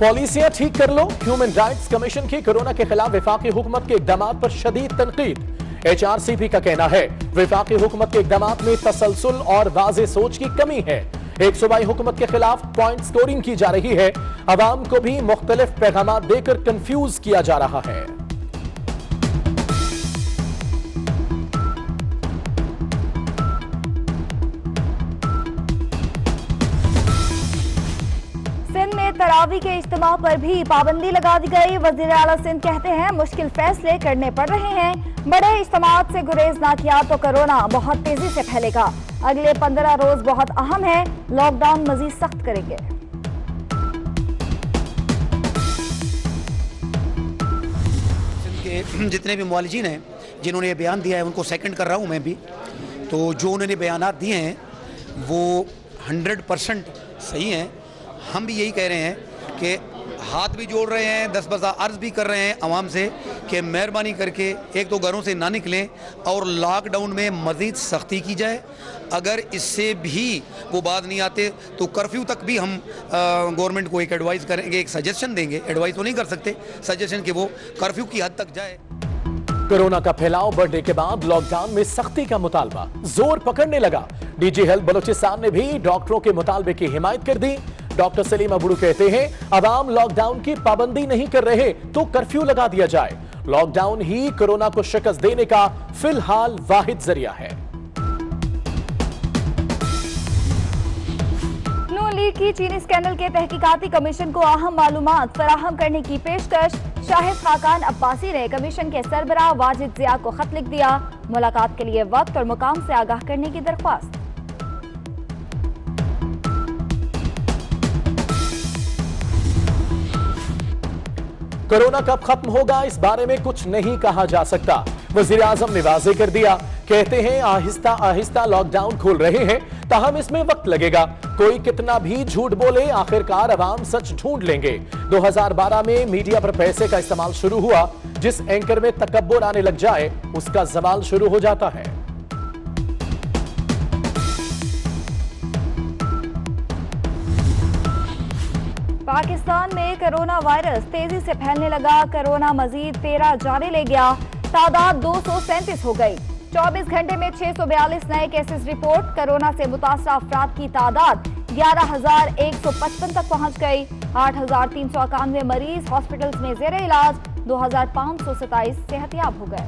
पॉलिसियाँ ठीक कर लो। ह्यूमन राइट्स कमीशन की कोरोना के खिलाफ विफाकी हुकूमत के इकदाम पर शदीद तनकीद। एचआरसीपी का कहना है, विफाकी हुकूमत के इकदाम में तसलसल और वाज सोच की कमी है। एक सूबाई हुकूमत के खिलाफ पॉइंट स्कोरिंग की जा रही है। आवाम को भी मुख्तलिफ़ पैगाम देकर कंफ्यूज किया जा रहा है। तरावी के इज्तम पर भी पाबंदी लगा दी गई। वज़ीर अला सिंध कहते हैं, मुश्किल फैसले करने पड़ रहे हैं। बड़े इज्तम से गुरेज ना किया तो कोरोना बहुत तेज़ी से फैलेगा। अगले पंद्रह रोज बहुत अहम है। लॉकडाउन मजीद सख्त करेंगे। जितने भी मुआलजीन हैं, जिन्होंने ये बयान दिया है, उनको सेकंड कर रहा हूँ मैं भी। तो जो उन्होंने बयान दिए हैं, वो हंड्रेड परसेंट सही हैं। हम भी यही कह रहे हैं कि हाथ भी जोड़ रहे हैं, दस बजा अर्ज़ भी कर रहे हैं आवाम से कि मेहरबानी करके एक तो घरों से ना निकलें और लॉकडाउन में मज़ीद सख्ती की जाए। अगर इससे भी वो बात नहीं आते तो कर्फ्यू तक भी हम गवर्नमेंट को एक एडवाइस करेंगे, एक सजेशन देंगे। एडवाइस तो नहीं कर सकते सजेशन कि वो कर्फ्यू की हद तक जाए। कोरोना का फैलाव बढ़ने के बाद लॉकडाउन में सख्ती का मुतालबा, ज़ोर पकड़ने लगा। डीजी हेल्थ बलूचिस्तान ने भी डॉक्टरों के मुतालबे की हिमायत कर दी। डॉक्टर सलीम अबुड़ू कहते हैं अवाम लॉकडाउन की पाबंदी नहीं कर रहे तो कर्फ्यू लगा दिया जाए। लॉकडाउन ही कोरोना को शिकस्त देने का फ़िलहाल वाहिद ज़रिया है। की चीनी स्कैंडल के तहकीकाती कमीशन को अहम मालूम फराहम करने की पेशकश। शाहिद खाकान अब्बासी ने कमीशन के सरबराह वाजिद जिया को खत लिख दिया। मुलाकात के लिए वक्त और मुकाम से आगाह करने की दरख्वास्त। कोरोना कब खत्म होगा, इस बारे में कुछ नहीं कहा जा सकता। वज़ीर आज़म ने वाजे कर दिया। कहते हैं, आहिस्ता आहिस्ता लॉकडाउन खोल रहे हैं, ताहम इसमें वक्त लगेगा। कोई कितना भी झूठ बोले, आखिरकार अवाम सच ढूंढ लेंगे। 2012 में मीडिया पर पैसे का इस्तेमाल शुरू हुआ। जिस एंकर में तकब्बुर आने लग जाए, उसका जवाल शुरू हो जाता है। पाकिस्तान में कोरोना वायरस तेज़ी से फैलने लगा। कोरोना मजीद तेरह जाने ले गया। तादाद दो सौ सैंतीस हो गई। 24 घंटे में 642 नए केसेस रिपोर्ट कोरोना से मुतासर अफराद की तादाद 11,155 तक पहुँच गई। आठ हज़ार तीन सौ इक्यानवे मरीज़ हॉस्पिटल्स में जेर इलाज। दो हज़ार पाँच सौ सताइस सेहतियाब हो गए।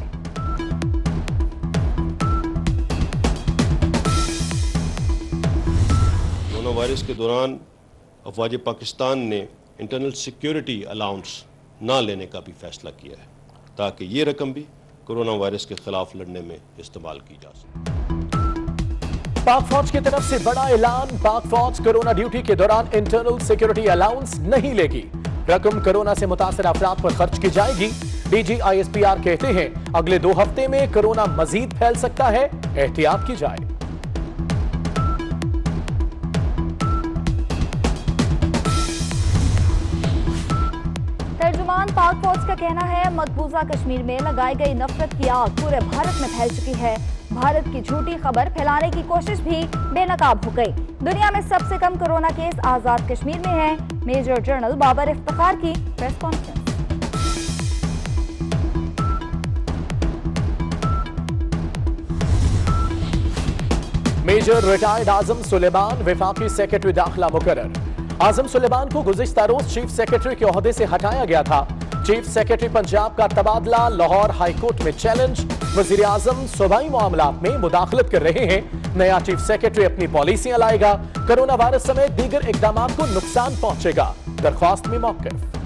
कोरोना वायरस के दौरान अफवाज पाकिस्तान ने इंटरनल सिक्योरिटी अलाउंस ना लेने का भी फैसला किया है, ताकि ये रकम भी कोरोना वायरस के खिलाफ लड़ने में इस्तेमाल की जा सके। पाक फौज की तरफ़ से बड़ा ऐलान, पाक फौज कोरोना ड्यूटी के दौरान इंटरनल सिक्योरिटी अलाउंस नहीं लेगी। रकम कोरोना से मुतासर अफराद पर खर्च की जाएगी। डीजी आईएसपीआर कहते हैं, अगले दो हफ़्ते में कोरोना मजीद फैल सकता है, एहतियात की जाए। तर्जुमान पाक फौज का कहना है, मकबूजा कश्मीर में लगाई गई नफरत की आग पूरे भारत में फैल चुकी है। भारत की झूठी खबर फैलाने की कोशिश भी बेनकाब हो गई। दुनिया में सबसे कम कोरोना केस आज़ाद कश्मीर में है। मेजर जनरल बाबर इफ्तार की press conference. Major retired Azam Suleman विफाकी secretary दाखिला मुकर आज़म सुलेमान को गुजशत रोज चीफ सेक्रेटरी के अहदे से हटाया गया था। चीफ सेक्रेटरी पंजाब का तबादला, लाहौर हाईकोर्ट में चैलेंज। वज़ीर आज़म सूबाई मामला में मुदाखलत कर रहे हैं। नया चीफ सेक्रेटरी अपनी पॉलिसियाँ लाएगा। कोरोना वायरस समेत दीगर इकदाम को नुकसान पहुंचेगा। दरख्वास्त में मौकफ।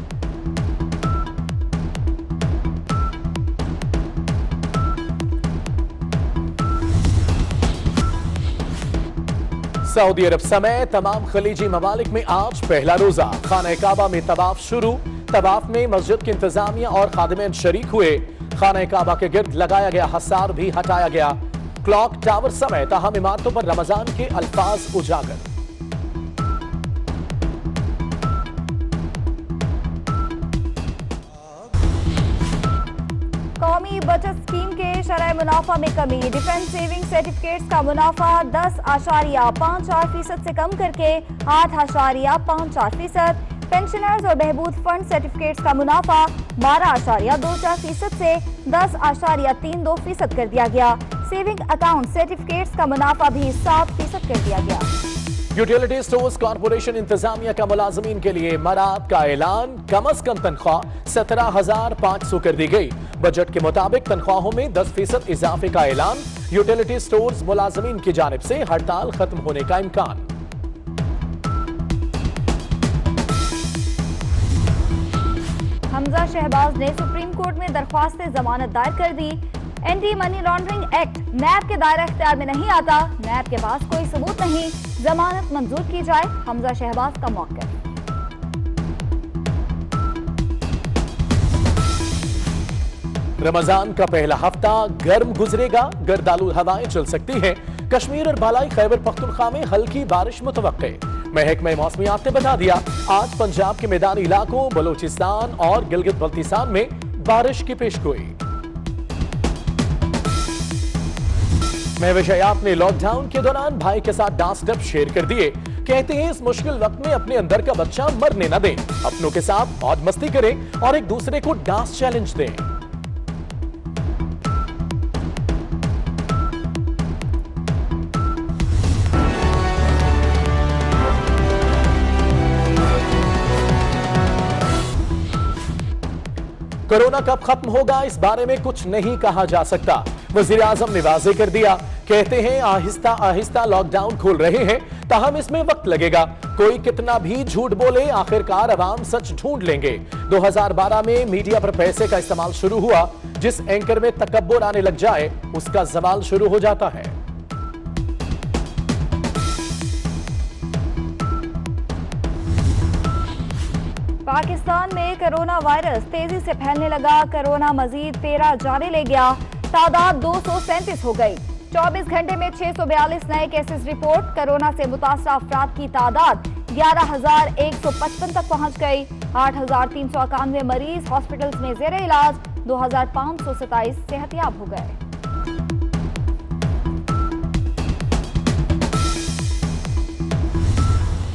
सऊदी अरब समेत तमाम खलीजी ममालिक में आज पहला रोजा। खाना काबा में तबाफ शुरू। तबाफ में मस्जिद की इंतजामिया और खादमेन शरीक हुए। खाना काबा के गिर्द लगाया गया, हसार भी हटाया गया। क्लॉक टावर समेत अहम इमारतों पर रमज़ान के अल्फाज उजागर। कौमी, बचत स्कीम के शरह मुनाफा में कमी। डिफेंस सेविंग सर्टिफिकेट्स का मुनाफा दस आशारिया पाँच चार फ़ीसद से कम करके आठ आशारिया पाँच चार फ़ीसद। पेंशनर्स और बहबूद फंड सर्टिफिकेट्स का मुनाफा बारह आशारिया दो चार फ़ीसद से दस आशारिया तीन दो फ़ीसद कर दिया गया। सेविंग अकाउंट सर्टिफिकेट्स का मुनाफा भी सात फ़ीसद कर दिया गया। यूटिलिटी स्टोर्स कॉरपोरेशन इंतजामिया का मुलाजमीन के लिए मरात का ऐलान। कम अज कम तनख्वाह सत्रह हज़ार पाँच सौ कर दी गई। बजट के मुताबिक तनख्वाहों में दस फ़ीसद इजाफे का ऐलान। यूटिलिटी स्टोर्स मुलाजमीन की जानब से हड़ताल खत्म होने का इम्कान। हमजा शहबाज ने सुप्रीम कोर्ट में दरख्वास्त जमानत दायर कर दी। Anti money laundering act NAB के दायरा इख्तियार में नहीं आता। नैब के पास कोई सबूत नहीं। जमानत मंजूर की जाए, हमजा शहबाज का मौका। रमज़ान का पहला हफ़्ता गर्म गुजरेगा। गर्दालू हवाएँ चल सकती हैं। कश्मीर और बालाई खैबर पख्तूनख्वा में हल्की बारिश मुतवक़ महकमे मौसमियात ने बता दिया, आज पंजाब के मैदानी इलाकों, बलूचिस्तान और गिलगित बल्तिस्तान में बारिश की पेशगोई। महविशयात ने लॉकडाउन के दौरान भाई के साथ डांस स्टेप शेयर कर दिए। कहते हैं, इस मुश्किल वक्त में अपने अंदर का बच्चा मरने न दें। अपनों के साथ मौज मस्ती करें और एक दूसरे को डांस चैलेंज दें। कोरोना कब खत्म होगा, इस बारे में कुछ नहीं कहा जा सकता। वज़ीर आज़म ने वाजे कर दिया। कहते हैं, आहिस्ता आहिस्ता लॉकडाउन खोल रहे हैं। ताहम इसमें वक्त लगेगा। कोई कितना भी झूठ बोले, आखिरकार अवाम सच ढूंढ लेंगे। 2012 में मीडिया पर पैसे का इस्तेमाल शुरू हुआ। जिस एंकर में तकबर आने लग जाए, उसका सवाल शुरू हो जाता है। पाकिस्तान में कोरोना वायरस तेज़ी से फैलने लगा। कोरोना मजीद तेरह जाने ले गया। तादाद दो सौ सैंतीस हो गई। 24 घंटे में 642 नए केसेस रिपोर्ट कोरोना से मुतासर अफराद की तादाद 11,155 तक पहुँच गई। आठ हज़ार तीन सौ इक्यानवे मरीज़ हॉस्पिटल्स में जेर इलाज। दो हज़ार पाँच सौ सताइस सेहतियाब हो गए।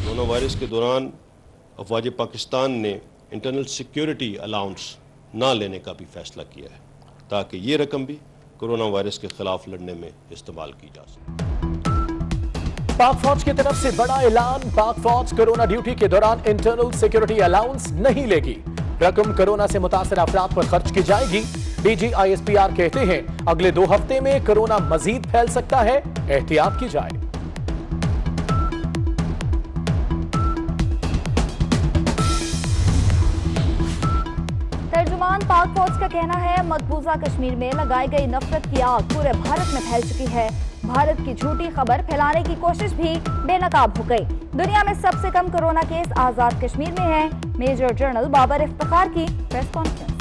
कोरोना वायरस के दौरान अफवाज पाकिस्तान ने इंटरनल सिक्योरिटी अलाउंस ना लेने का भी फैसला किया है, ताकि ये रकम भी कोरोना वायरस के खिलाफ लड़ने में इस्तेमाल की जा सके। पाक फौज की तरफ़ से बड़ा ऐलान, पाक फौज कोरोना ड्यूटी के दौरान इंटरनल सिक्योरिटी अलाउंस नहीं लेगी। रकम कोरोना से मुतासर अफराद पर खर्च की जाएगी। डीजी आईएसपीआर कहते हैं, अगले दो हफ़्ते में कोरोना मजीद फैल सकता है, एहतियात की जाए। तर्जुमान पाक फौज का कहना है, मकबूजा कश्मीर में लगाई गई नफरत की आग पूरे भारत में फैल चुकी है। भारत की झूठी खबर फैलाने की कोशिश भी बेनकाब हो गई। दुनिया में सबसे कम कोरोना केस आज़ाद कश्मीर में है। मेजर जनरल बाबर इफ्तार की press conference.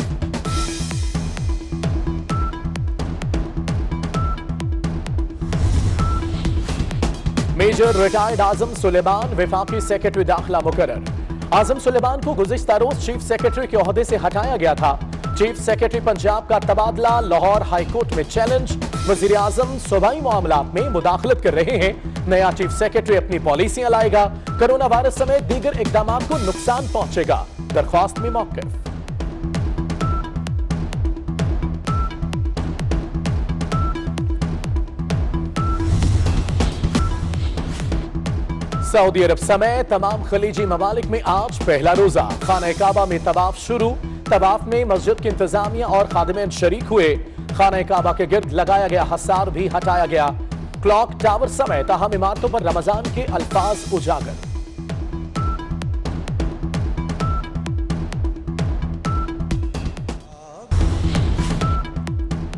Major retired Azam Suleman विफाकी secretary दाखिला मुकर आज़म सुलेमान को गुजश्ता रोज चीफ सेक्रेटरी के अहदे से हटाया गया था। चीफ सेक्रेटरी पंजाब का तबादला लाहौर हाईकोर्ट में चैलेंज। वज़ीर आज़म सूबाई मामला में मुदाखलत कर रहे हैं। नया चीफ सेक्रेटरी अपनी पॉलिसियाँ लाएगा। कोरोना वायरस समेत दीगर इकदाम को नुकसान पहुंचेगा। दरख्वास्त में मौकफ। सऊदी अरब समेत तमाम खलीजी ममालिक में आज पहला रोजा। खाना काबा में तवाफ शुरू। तवाफ में मस्जिद की इंतजामिया और खादमेन शरीक हुए। खाना काबा के गिर्द लगाया गया हसार भी हटाया गया। क्लॉक टावर समेत अहम इमारतों पर रमज़ान के अल्फाज उजागर।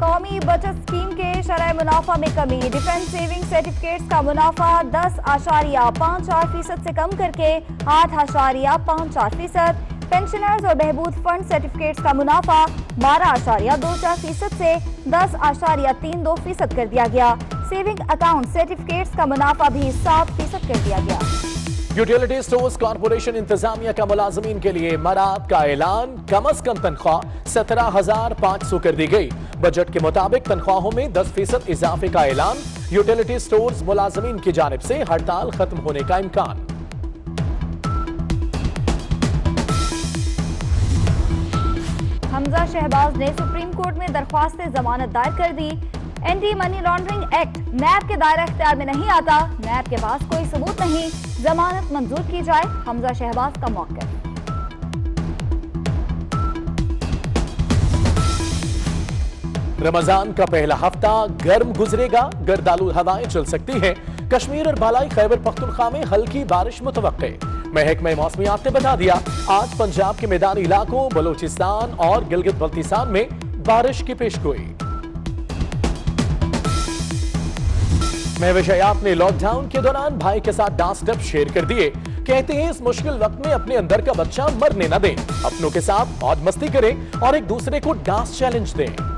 कौमी बचत स्कीम के शरह मुनाफा में कमी। डिफेंस सेविंग सर्टिफिकेट्स का मुनाफा दस आशारिया पाँच चार फ़ीसद से कम करके आठ आशारिया पाँच चार फ़ीसद। पेंशनर्स और बहबूद फंड सर्टिफिकेट्स का मुनाफा बारह आशारिया दो चार फ़ीसद से दस आशारिया तीन दो फ़ीसद कर दिया गया। सेविंग अकाउंट सर्टिफिकेट्स का मुनाफा भी सात फ़ीसद कर दिया गया। यूटिलिटी स्टोर्स कॉरपोरेशन इंतजामिया का मुलाजमीन के लिए मराब का ऐलान। कम अज कम तनख्वाह सत्रह हज़ार पाँच सौ कर दी गई। बजट के मुताबिक तनख्वाहों में दस फ़ीसद इजाफे का ऐलान। यूटिलिटी स्टोर्स मुलाजमीन की जानब से हड़ताल खत्म होने का इम्कान। हमजा शहबाज ने सुप्रीम कोर्ट में दरख्वास्त जमानत दायर कर दी। Anti money laundering act NAB के दायरा इख्तियार में नहीं आता। नैब के पास कोई सबूत नहीं। जमानत मंजूर की जाए, हमजा शहबाज का मौका। रमज़ान का पहला हफ़्ता गर्म गुजरेगा। गर्दालू हवाएँ चल सकती हैं। कश्मीर और बालाई खैबर पख्तूनख्वा में हल्की बारिश मुतवक़ महकमे मौसमियात ने बता दिया। आज पंजाब के मैदानी इलाकों, बलूचिस्तान और गिलगित बल्तिस्तान में बारिश की पेशगोई। महविश विषय आपने लॉकडाउन के दौरान भाई के साथ डांस स्टेप शेयर कर दिए। कहते हैं, इस मुश्किल वक्त में अपने अंदर का बच्चा मरने न दें। अपनों के साथ मौज मस्ती करें और एक दूसरे को डांस चैलेंज दें।